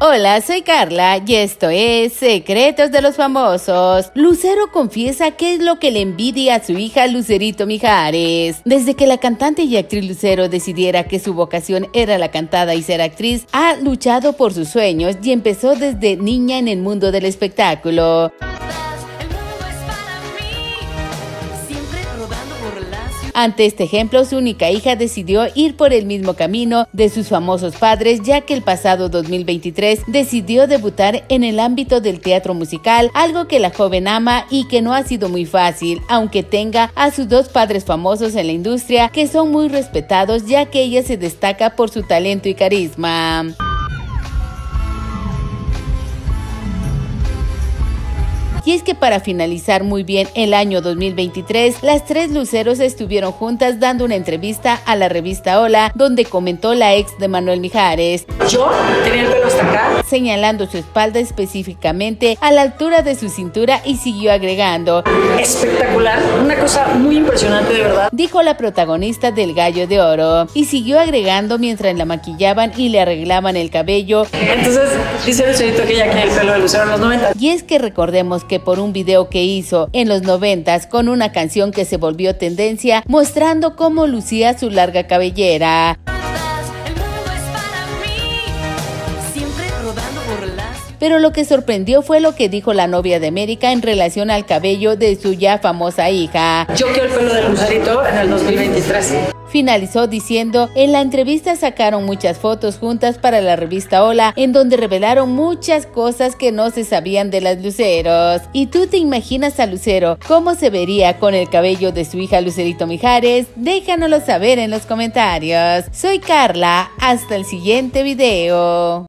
Hola, soy Carla y esto es Secretos de los Famosos. Lucero confiesa qué es lo que le envidia a su hija Lucerito Mijares. Desde que la cantante y actriz Lucero decidiera que su vocación era la cantada y ser actriz, ha luchado por sus sueños y empezó desde niña en el mundo del espectáculo. Ante este ejemplo, su única hija decidió ir por el mismo camino de sus famosos padres, ya que el pasado 2023 decidió debutar en el ámbito del teatro musical, algo que la joven ama y que no ha sido muy fácil, aunque tenga a sus dos padres famosos en la industria que son muy respetados, ya que ella se destaca por su talento y carisma. Y es que para finalizar muy bien el año 2023, las tres luceros estuvieron juntas dando una entrevista a la revista Hola, donde comentó la ex de Manuel Mijares. Yo tenía el pelo hasta acá. Señalando su espalda específicamente a la altura de su cintura y siguió agregando. Espectacular, una cosa muy impresionante de verdad. Dijo la protagonista del Gallo de Oro. Y siguió agregando mientras la maquillaban y le arreglaban el cabello. Entonces dice Lucerito que ya quiere el pelo de Lucero en los 90. Y es que recordemos que por un video que hizo en los noventas con una canción que se volvió tendencia mostrando cómo lucía su larga cabellera. Pero lo que sorprendió fue lo que dijo la novia de América en relación al cabello de su ya famosa hija. Yo quiero el pelo de Lucerito en el 2023. Finalizó diciendo, en la entrevista sacaron muchas fotos juntas para la revista Hola, en donde revelaron muchas cosas que no se sabían de las Luceros. ¿Y tú te imaginas a Lucero cómo se vería con el cabello de su hija Lucerito Mijares? Déjanoslo saber en los comentarios. Soy Carla, hasta el siguiente video.